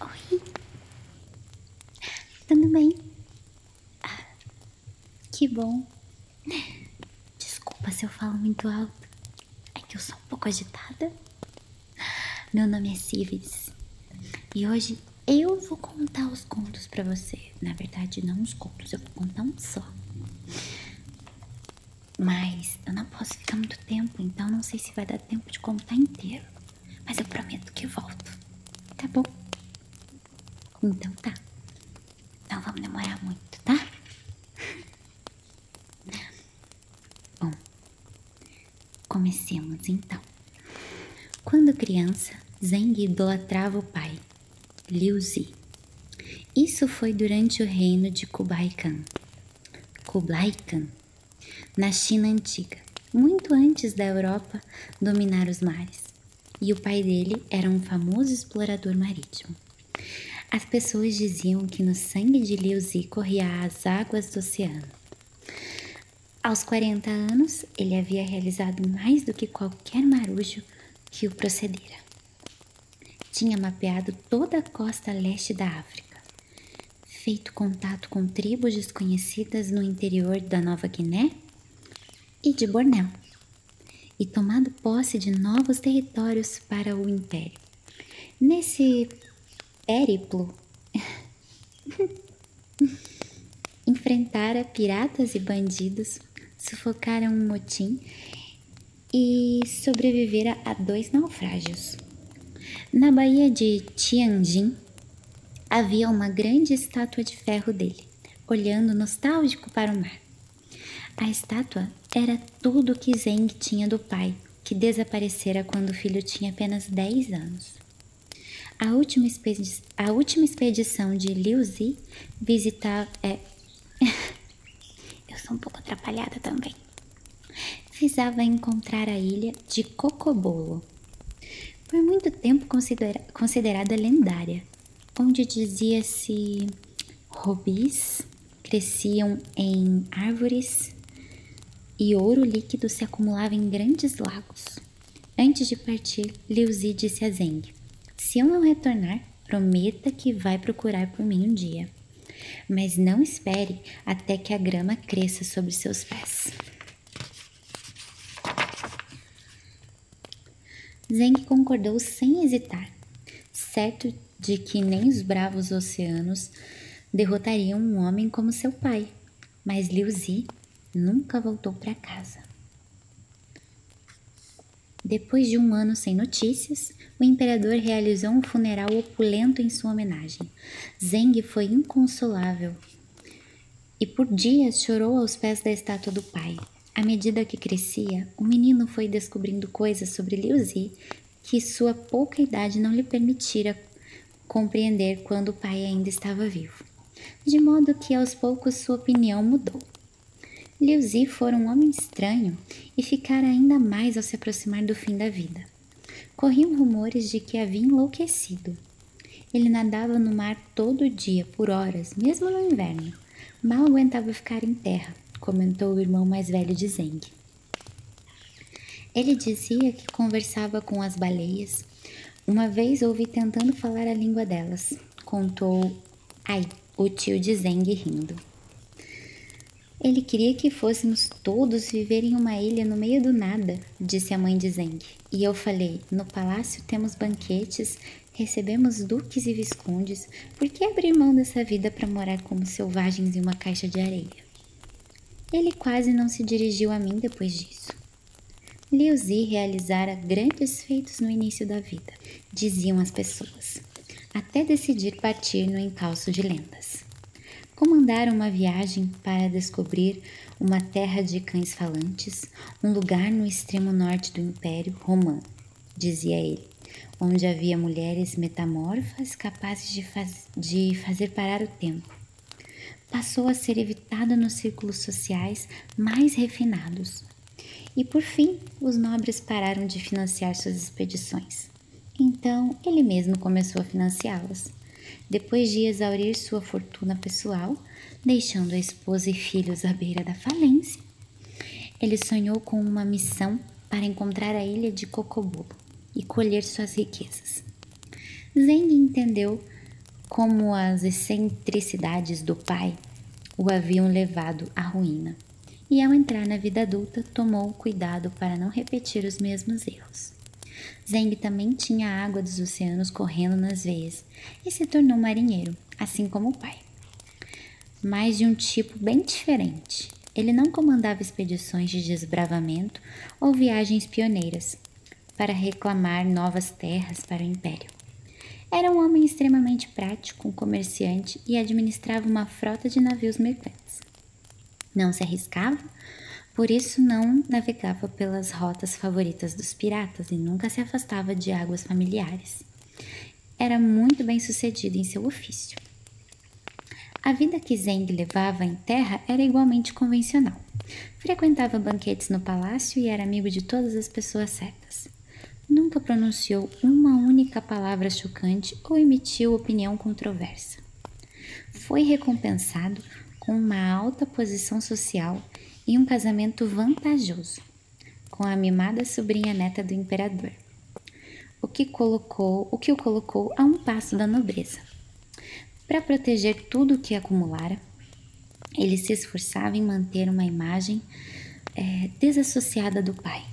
Oi. Tudo bem? Ah, que bom. Desculpa se eu falo muito alto. É que eu sou um pouco agitada. Meu nome é Civis. E hoje eu vou contar os contos pra você. Na verdade, não os contos, eu vou contar um só. Mas eu não posso ficar muito tempo, então não sei se vai dar tempo de contar inteiro. Mas eu prometo que volto. Tá bom? Então tá. Não vamos demorar muito, tá? Bom, comecemos então. Quando criança, Zeng idolatrava o pai, Liu Zi. Isso foi durante o reino de Kublai Khan. Kublai Khan, na China antiga, muito antes da Europa dominar os mares. E o pai dele era um famoso explorador marítimo. As pessoas diziam que no sangue de Liu Zi corria as águas do oceano. Aos 40 anos, ele havia realizado mais do que qualquer marujo que o procedera. Tinha mapeado toda a costa leste da África, feito contato com tribos desconhecidas no interior da Nova Guiné e de Bornéu, e tomado posse de novos territórios para o Império. Nesse périplo, enfrentara piratas e bandidos, sufocaram um motim e sobrevivera a dois naufrágios. Na Baía de Tianjin havia uma grande estátua de ferro dele, olhando nostálgico para o mar. A estátua era tudo o que Zeng tinha do pai, que desaparecera quando o filho tinha apenas 10 anos. A última, expedi a última expedição de Liu Zi visitava. É... Eu sou um pouco atrapalhada também. Visava encontrar a ilha de Cocobolo, por muito tempo considera considerada lendária, onde dizia-se robis cresciam em árvores e ouro líquido se acumulava em grandes lagos. Antes de partir, Liu Zi disse a Zeng: Se eu não retornar, prometa que vai procurar por mim um dia. Mas não espere até que a grama cresça sobre seus pés. Zeng concordou sem hesitar, certo de que nem os bravos oceanos derrotariam um homem como seu pai. Mas Liu Zi nunca voltou para casa. Depois de um ano sem notícias, o imperador realizou um funeral opulento em sua homenagem. Zeng foi inconsolável e por dias chorou aos pés da estátua do pai. À medida que crescia, o menino foi descobrindo coisas sobre Liu Zi que sua pouca idade não lhe permitira compreender quando o pai ainda estava vivo. De modo que aos poucos sua opinião mudou. Liu Zi fora um homem estranho e ficara ainda mais ao se aproximar do fim da vida. Corriam rumores de que havia enlouquecido. Ele nadava no mar todo dia, por horas, mesmo no inverno. Mal aguentava ficar em terra, comentou o irmão mais velho de Zeng. Ele dizia que conversava com as baleias. Uma vez ouvi tentando falar a língua delas, contou Ai, o tio de Zeng rindo. Ele queria que fôssemos todos viver em uma ilha no meio do nada, disse a mãe de Zeng. E eu falei: no palácio temos banquetes, recebemos duques e viscondes, por que abrir mão dessa vida para morar como selvagens em uma caixa de areia? Ele quase não se dirigiu a mim depois disso. Liu Zi realizara grandes feitos no início da vida, diziam as pessoas, até decidir partir no encalço de lendas comandaram uma viagem para descobrir uma terra de cães falantes, um lugar no extremo norte do Império Romano, dizia ele, onde havia mulheres metamorfas capazes de, faz de fazer parar o tempo. Passou a ser evitada nos círculos sociais mais refinados. E por fim, os nobres pararam de financiar suas expedições. Então, ele mesmo começou a financiá-las depois de exaurir sua fortuna pessoal, deixando a esposa e filhos à beira da falência, ele sonhou com uma missão para encontrar a ilha de Cocobulo e colher suas riquezas. Zeng entendeu como as excentricidades do pai o haviam levado à ruína. E ao entrar na vida adulta, tomou cuidado para não repetir os mesmos erros. Zeng também tinha a água dos oceanos correndo nas veias e se tornou marinheiro, assim como o pai. Mas de um tipo bem diferente. Ele não comandava expedições de desbravamento ou viagens pioneiras para reclamar novas terras para o império. Era um homem extremamente prático, um comerciante e administrava uma frota de navios mercantes. Não se arriscava, por isso não navegava pelas rotas favoritas dos piratas e nunca se afastava de águas familiares. Era muito bem sucedido em seu ofício. A vida que Zeng levava em terra era igualmente convencional. Frequentava banquetes no palácio e era amigo de todas as pessoas certas. Nunca pronunciou uma única palavra chocante ou emitiu opinião controversa. Foi recompensado com uma alta posição social e um casamento vantajoso com a mimada sobrinha neta do imperador, o que colocou, o que o colocou a um passo da nobreza. Para proteger tudo o que acumulara, ele se esforçava em manter uma imagem é, desassociada do pai.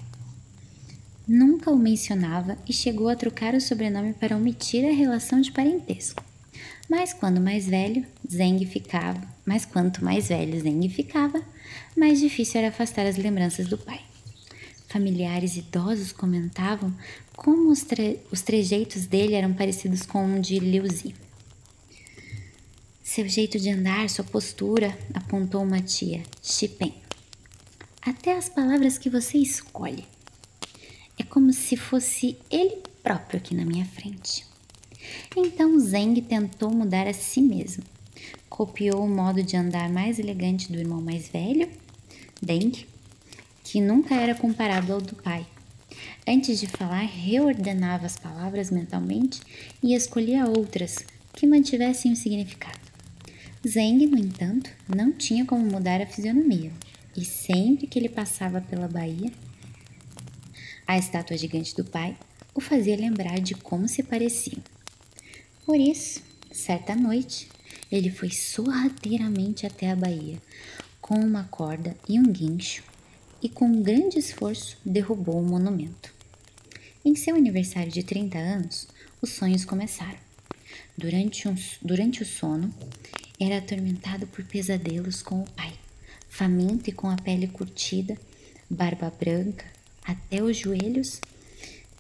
Nunca o mencionava e chegou a trocar o sobrenome para omitir a relação de parentesco. Mas quando mais velho, Zeng ficava, mas quanto mais velho Zeng ficava, mais difícil era afastar as lembranças do pai. Familiares idosos comentavam como os, tre os trejeitos dele eram parecidos com o de Liu Zi. Seu jeito de andar, sua postura, apontou uma tia, Xipen. Até as palavras que você escolhe. É como se fosse ele próprio aqui na minha frente. Então Zeng tentou mudar a si mesmo. Copiou o modo de andar mais elegante do irmão mais velho, Deng, que nunca era comparado ao do pai. Antes de falar, reordenava as palavras mentalmente e escolhia outras que mantivessem o significado. Zeng, no entanto, não tinha como mudar a fisionomia, e sempre que ele passava pela Bahia, a estátua gigante do pai o fazia lembrar de como se pareciam. Por isso, certa noite, ele foi sorrateiramente até a Bahia, com uma corda e um guincho, e com um grande esforço derrubou o monumento. Em seu aniversário de 30 anos, os sonhos começaram. Durante, um, durante o sono, era atormentado por pesadelos com o pai, faminto e com a pele curtida, barba branca até os joelhos,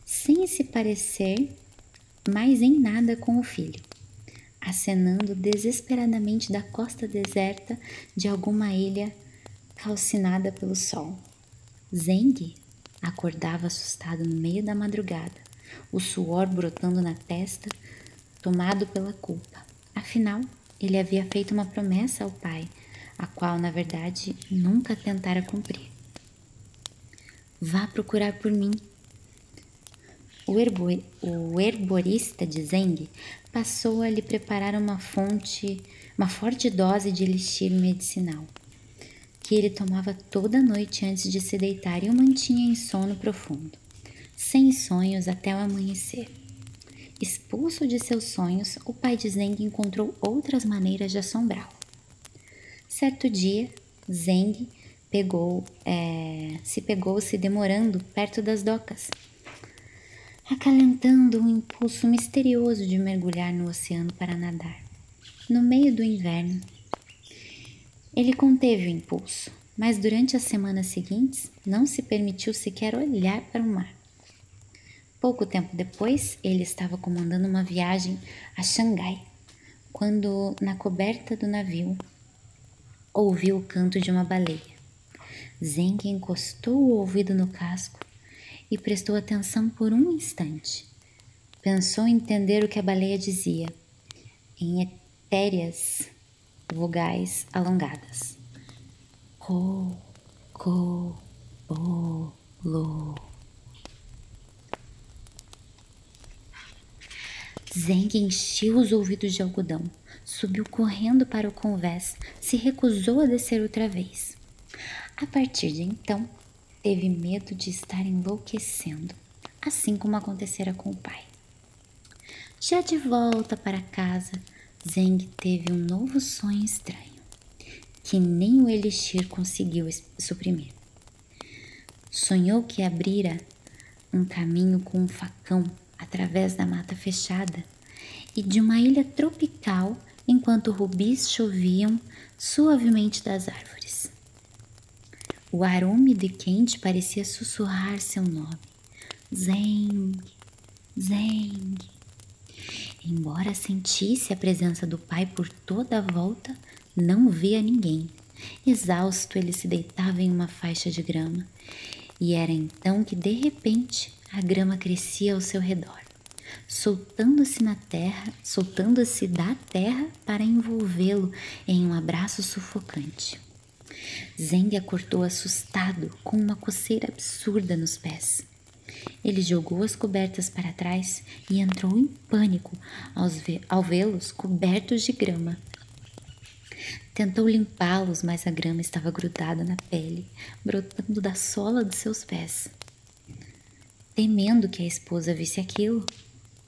sem se parecer mais em nada com o filho, acenando desesperadamente da costa deserta de alguma ilha calcinada pelo sol. Zeng acordava assustado no meio da madrugada, o suor brotando na testa, tomado pela culpa. Afinal, ele havia feito uma promessa ao pai, a qual, na verdade, nunca tentara cumprir. Vá procurar por mim. O, herbo, o herborista de Zeng passou a lhe preparar uma fonte, uma forte dose de elixir medicinal, que ele tomava toda noite antes de se deitar e o mantinha em sono profundo, sem sonhos até o amanhecer. Expulso de seus sonhos, o pai de Zeng encontrou outras maneiras de assombrá-lo. Certo dia, Zeng pegou, é, se pegou se demorando perto das docas, acalentando um impulso misterioso de mergulhar no oceano para nadar. No meio do inverno, ele conteve o impulso, mas durante as semanas seguintes não se permitiu sequer olhar para o mar. Pouco tempo depois, ele estava comandando uma viagem a Xangai, quando, na coberta do navio, ouviu o canto de uma baleia. Zeng encostou o ouvido no casco e prestou atenção por um instante. Pensou entender o que a baleia dizia, em etéreas vogais alongadas. Co, co, bo, lo. Zeng encheu os ouvidos de algodão, subiu correndo para o convés, se recusou a descer outra vez. A partir de então, teve medo de estar enlouquecendo, assim como acontecera com o pai. Já de volta para casa, Zeng teve um novo sonho estranho, que nem o Elixir conseguiu suprimir. Sonhou que abrira um caminho com um facão através da mata fechada e de uma ilha tropical enquanto rubis choviam suavemente das árvores. O ar úmido e quente parecia sussurrar seu nome. Zeng, Zeng. Embora sentisse a presença do pai por toda a volta, não via ninguém. Exausto, ele se deitava em uma faixa de grama, e era então que de repente a grama crescia ao seu redor, soltando-se na terra, soltando-se da terra para envolvê-lo em um abraço sufocante. Zeng acordou assustado, com uma coceira absurda nos pés. Ele jogou as cobertas para trás e entrou em pânico ao vê-los cobertos de grama. Tentou limpá-los, mas a grama estava grudada na pele, brotando da sola de seus pés. Temendo que a esposa visse aquilo,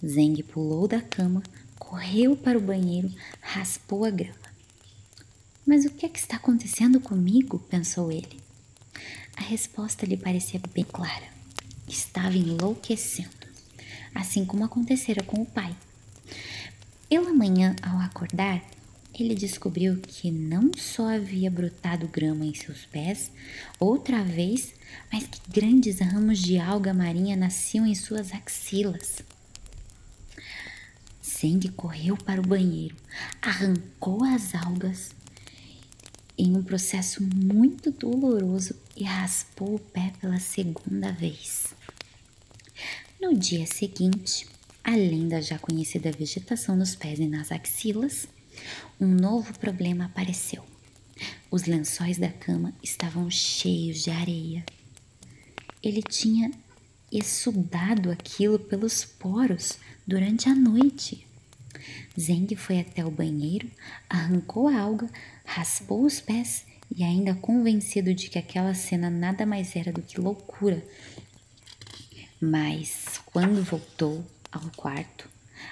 Zeng pulou da cama, correu para o banheiro, raspou a grama. Mas o que é que está acontecendo comigo? pensou ele. A resposta lhe parecia bem clara estava enlouquecendo, assim como acontecera com o pai. Pela manhã, ao acordar, ele descobriu que não só havia brotado grama em seus pés, outra vez, mas que grandes ramos de alga marinha nasciam em suas axilas. Zeng correu para o banheiro, arrancou as algas em um processo muito doloroso e raspou o pé pela segunda vez. No dia seguinte, além da já conhecida vegetação nos pés e nas axilas, um novo problema apareceu. Os lençóis da cama estavam cheios de areia. Ele tinha exudado aquilo pelos poros durante a noite. Zeng foi até o banheiro, arrancou a alga, raspou os pés e, ainda convencido de que aquela cena nada mais era do que loucura, mas quando voltou ao quarto,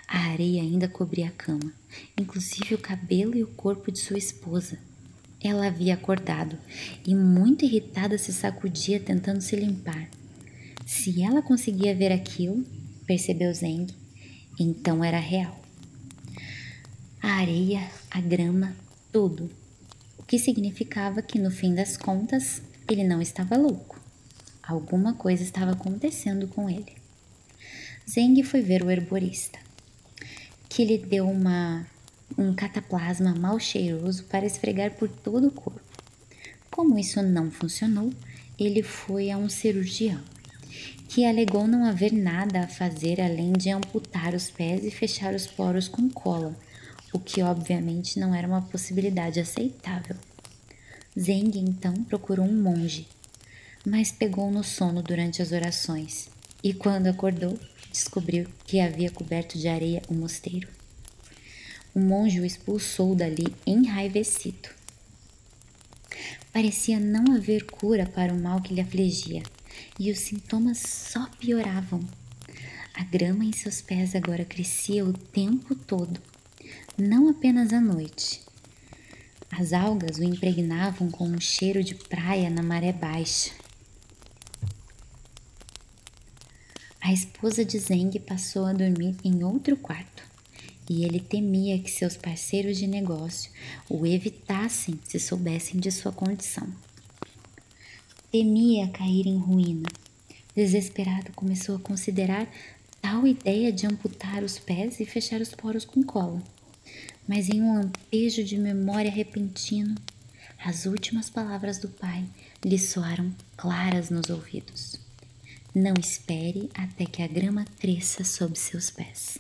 a areia ainda cobria a cama, inclusive o cabelo e o corpo de sua esposa. Ela havia acordado e, muito irritada, se sacudia tentando se limpar. Se ela conseguia ver aquilo, percebeu Zeng, então era real. A areia, a grama, tudo. O que significava que, no fim das contas, ele não estava louco. Alguma coisa estava acontecendo com ele. Zeng foi ver o herborista, que lhe deu uma, um cataplasma mal cheiroso para esfregar por todo o corpo. Como isso não funcionou, ele foi a um cirurgião, que alegou não haver nada a fazer além de amputar os pés e fechar os poros com cola, o que obviamente não era uma possibilidade aceitável. Zeng então procurou um monge mas pegou no sono durante as orações e, quando acordou, descobriu que havia coberto de areia o mosteiro. O monge o expulsou dali enraivecido. Parecia não haver cura para o mal que lhe afligia e os sintomas só pioravam. A grama em seus pés agora crescia o tempo todo, não apenas à noite. As algas o impregnavam com um cheiro de praia na maré baixa A esposa de Zeng passou a dormir em outro quarto e ele temia que seus parceiros de negócio o evitassem se soubessem de sua condição. Temia cair em ruína. Desesperado, começou a considerar tal ideia de amputar os pés e fechar os poros com cola. Mas em um lampejo de memória repentino, as últimas palavras do pai lhe soaram claras nos ouvidos. Não espere até que a grama cresça sob seus pés.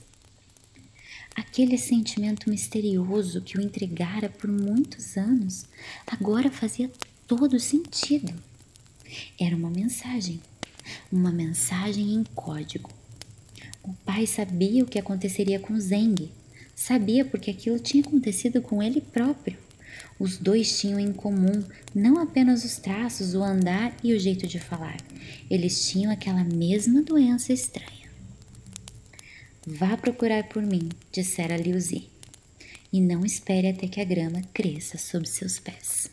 Aquele sentimento misterioso que o intrigara por muitos anos agora fazia todo sentido. Era uma mensagem, uma mensagem em código. O pai sabia o que aconteceria com Zeng, sabia porque aquilo tinha acontecido com ele próprio. Os dois tinham em comum não apenas os traços, o andar e o jeito de falar. Eles tinham aquela mesma doença estranha. Vá procurar por mim, dissera Liu Zi. e não espere até que a grama cresça sob seus pés.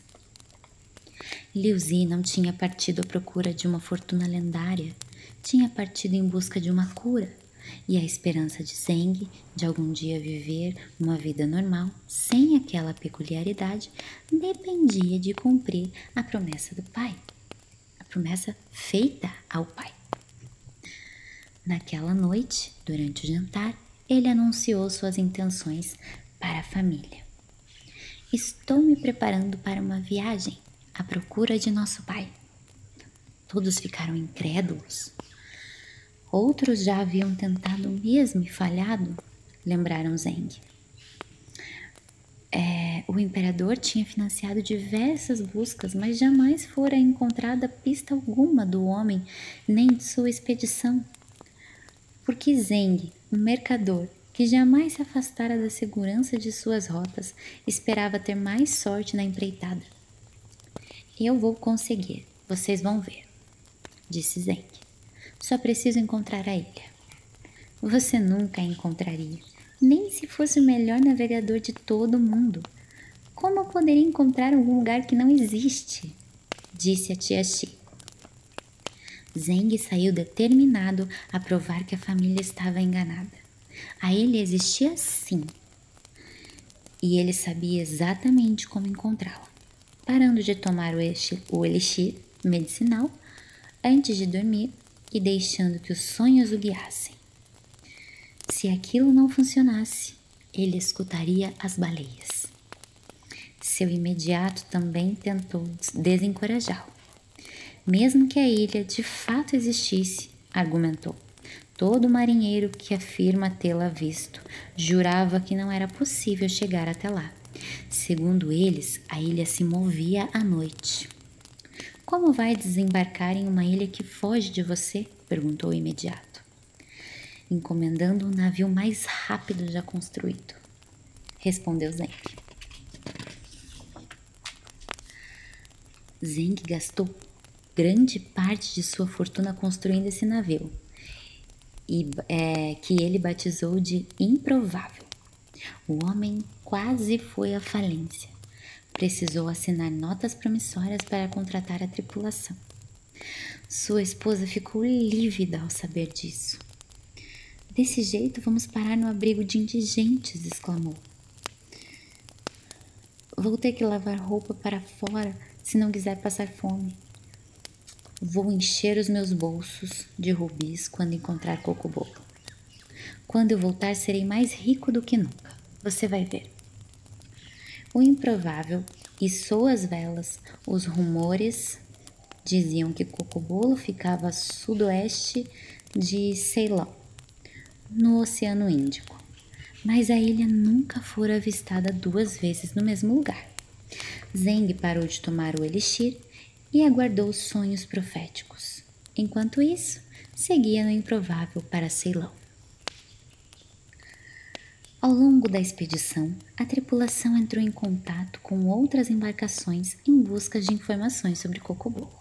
Liu Zi não tinha partido à procura de uma fortuna lendária, tinha partido em busca de uma cura, e a esperança de Zeng de algum dia viver uma vida normal, sem aquela peculiaridade, dependia de cumprir a promessa do pai, a promessa feita ao pai. Naquela noite, durante o jantar, ele anunciou suas intenções para a família. Estou me preparando para uma viagem à procura de nosso pai. Todos ficaram incrédulos. Outros já haviam tentado o mesmo e falhado, lembraram Zeng. É, o imperador tinha financiado diversas buscas, mas jamais fora encontrada pista alguma do homem nem de sua expedição. Porque Zeng, um mercador que jamais se afastara da segurança de suas rotas, esperava ter mais sorte na empreitada. Eu vou conseguir, vocês vão ver, disse Zeng. Só preciso encontrar a ilha. Você nunca a encontraria, nem se fosse o melhor navegador de todo o mundo. Como eu poderia encontrar algum lugar que não existe? Disse a tia Xi. Zeng saiu determinado a provar que a família estava enganada. A ilha existia sim, e ele sabia exatamente como encontrá-la parando de tomar o elixir medicinal antes de dormir e deixando que os sonhos o guiassem. Se aquilo não funcionasse, ele escutaria as baleias. Seu imediato também tentou desencorajá-lo. Mesmo que a ilha de fato existisse, argumentou, todo marinheiro que afirma tê-la visto jurava que não era possível chegar até lá. Segundo eles, a ilha se movia à noite. Como vai desembarcar em uma ilha que foge de você? perguntou imediato, encomendando o navio mais rápido já construído. Respondeu Zeng. Zeng gastou grande parte de sua fortuna construindo esse navio, e, é, que ele batizou de improvável. O homem quase foi à falência. Precisou assinar notas promissórias para contratar a tripulação. Sua esposa ficou lívida ao saber disso. Desse jeito vamos parar no abrigo de indigentes, exclamou. Vou ter que lavar roupa para fora se não quiser passar fome. Vou encher os meus bolsos de rubis quando encontrar coco-bolo. Quando eu voltar, serei mais rico do que nunca. Você vai ver. O improvável içou as velas. Os rumores diziam que Cocobolo ficava a sudoeste de Ceilão, no Oceano Índico. Mas a ilha nunca fora avistada duas vezes no mesmo lugar. Zeng parou de tomar o elixir e aguardou os sonhos proféticos. Enquanto isso, seguia no improvável para Ceilão. Ao longo da expedição, a tripulação entrou em contato com outras embarcações em busca de informações sobre Cocobolo.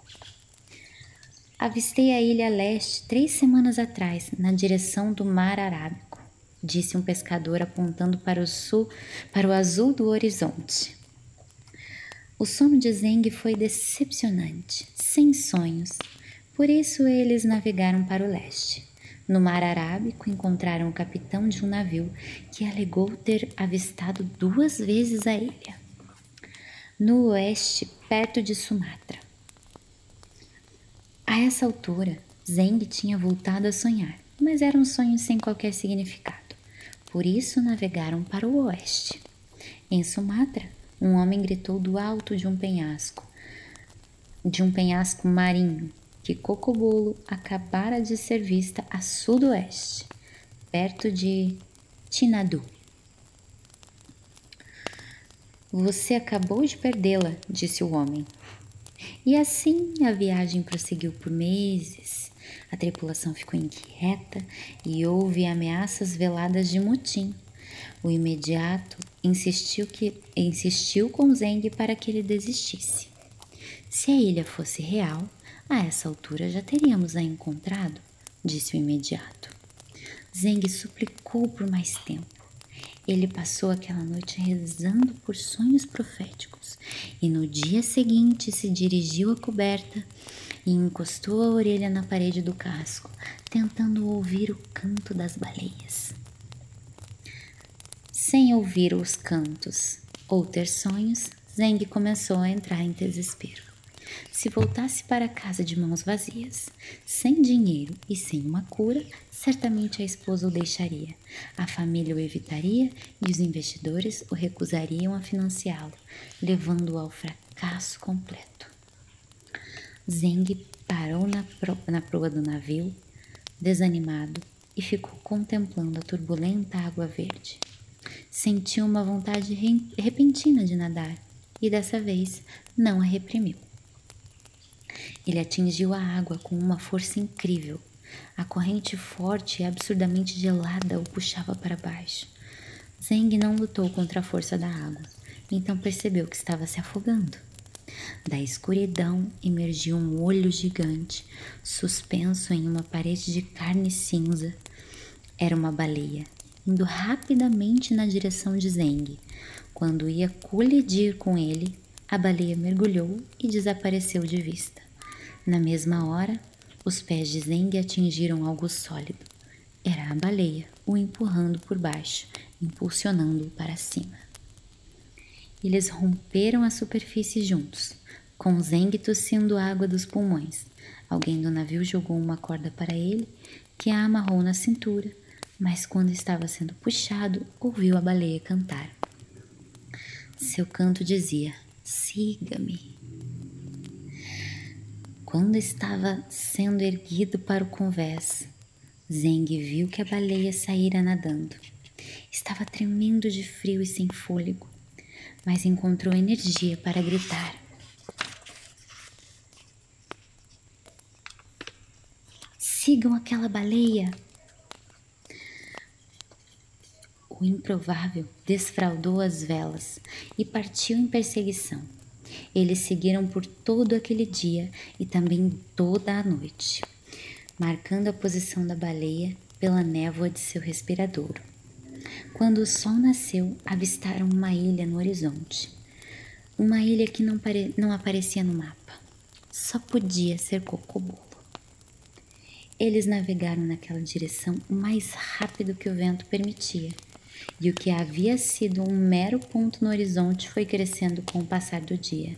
Avistei a ilha leste três semanas atrás, na direção do Mar Arábico, disse um pescador apontando para o sul, para o azul do horizonte. O sono de Zeng foi decepcionante, sem sonhos. Por isso eles navegaram para o leste. No mar Arábico encontraram o capitão de um navio que alegou ter avistado duas vezes a ilha. No oeste, perto de Sumatra. A essa altura, Zeng tinha voltado a sonhar, mas era um sonho sem qualquer significado. Por isso navegaram para o oeste. Em Sumatra, um homem gritou do alto de um penhasco, de um penhasco marinho, que Cocobolo acabara de ser vista a sudoeste, perto de Tinadu. Você acabou de perdê-la, disse o homem. E assim a viagem prosseguiu por meses. A tripulação ficou inquieta e houve ameaças veladas de motim. O imediato insistiu, que, insistiu com Zeng para que ele desistisse. Se a ilha fosse real, a essa altura já teríamos a encontrado, disse o imediato. Zeng suplicou por mais tempo. Ele passou aquela noite rezando por sonhos proféticos e no dia seguinte se dirigiu à coberta e encostou a orelha na parede do casco, tentando ouvir o canto das baleias. Sem ouvir os cantos ou ter sonhos, Zeng começou a entrar em desespero. Se voltasse para casa de mãos vazias, sem dinheiro e sem uma cura, certamente a esposa o deixaria, a família o evitaria e os investidores o recusariam a financiá-lo, levando-o ao fracasso completo. Zeng parou na, pro, na proa do navio, desanimado, e ficou contemplando a turbulenta água verde. Sentiu uma vontade repentina de nadar e dessa vez não a reprimiu. Ele atingiu a água com uma força incrível. A corrente forte e absurdamente gelada o puxava para baixo. Zeng não lutou contra a força da água, então percebeu que estava se afogando. Da escuridão emergiu um olho gigante, suspenso em uma parede de carne cinza. Era uma baleia, indo rapidamente na direção de Zeng. Quando ia colidir com ele, a baleia mergulhou e desapareceu de vista. Na mesma hora, os pés de Zeng atingiram algo sólido. Era a baleia, o empurrando por baixo, impulsionando-o para cima. Eles romperam a superfície juntos, com Zeng tossindo água dos pulmões. Alguém do navio jogou uma corda para ele, que a amarrou na cintura, mas quando estava sendo puxado, ouviu a baleia cantar. Seu canto dizia: Siga-me. Quando estava sendo erguido para o convés, Zeng viu que a baleia saíra nadando. Estava tremendo de frio e sem fôlego, mas encontrou energia para gritar. Sigam aquela baleia! O improvável desfraldou as velas e partiu em perseguição. Eles seguiram por todo aquele dia e também toda a noite, marcando a posição da baleia pela névoa de seu respiradouro. Quando o sol nasceu, avistaram uma ilha no horizonte. Uma ilha que não, pare... não aparecia no mapa. Só podia ser Cocobolo. Eles navegaram naquela direção o mais rápido que o vento permitia e o que havia sido um mero ponto no horizonte foi crescendo com o passar do dia.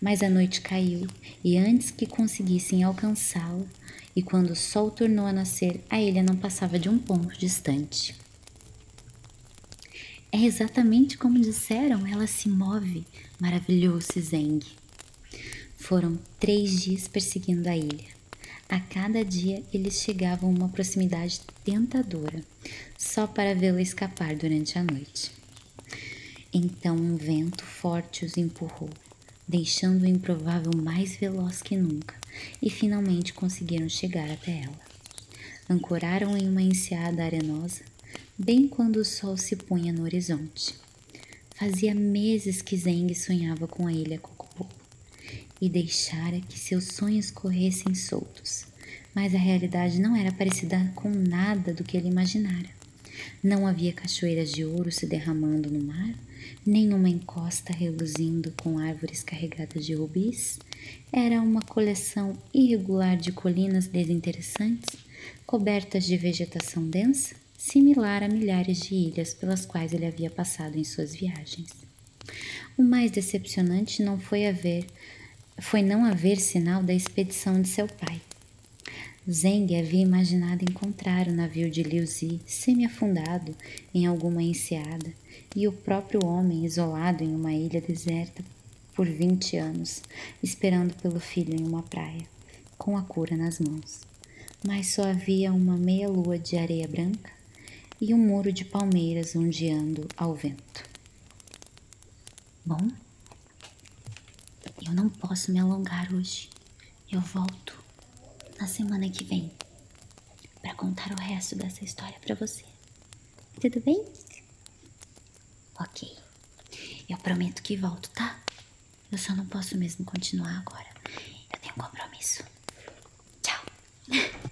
Mas a noite caiu, e antes que conseguissem alcançá-la, e quando o sol tornou a nascer, a ilha não passava de um ponto distante. É exatamente como disseram, ela se move, maravilhou-se Zeng. Foram três dias perseguindo a ilha. A cada dia eles chegavam a uma proximidade tentadora, só para vê-lo escapar durante a noite. Então um vento forte os empurrou, deixando o improvável mais veloz que nunca, e finalmente conseguiram chegar até ela. Ancoraram em uma enseada arenosa, bem quando o sol se punha no horizonte. Fazia meses que Zeng sonhava com a ilha Cocobo e deixara que seus sonhos corressem soltos. Mas a realidade não era parecida com nada do que ele imaginara. Não havia cachoeiras de ouro se derramando no mar, nem uma encosta reluzindo com árvores carregadas de rubis. Era uma coleção irregular de colinas desinteressantes, cobertas de vegetação densa, similar a milhares de ilhas pelas quais ele havia passado em suas viagens. O mais decepcionante não foi haver foi não haver sinal da expedição de seu pai. Zeng havia imaginado encontrar o navio de Liu Zi semi-afundado em alguma enseada e o próprio homem isolado em uma ilha deserta por vinte anos, esperando pelo filho em uma praia, com a cura nas mãos. Mas só havia uma meia-lua de areia branca e um muro de palmeiras ondeando ao vento. Bom, eu não posso me alongar hoje. Eu volto na semana que vem para contar o resto dessa história para você. Tudo bem? Ok. Eu prometo que volto, tá? Eu só não posso mesmo continuar agora. Eu tenho um compromisso. Tchau.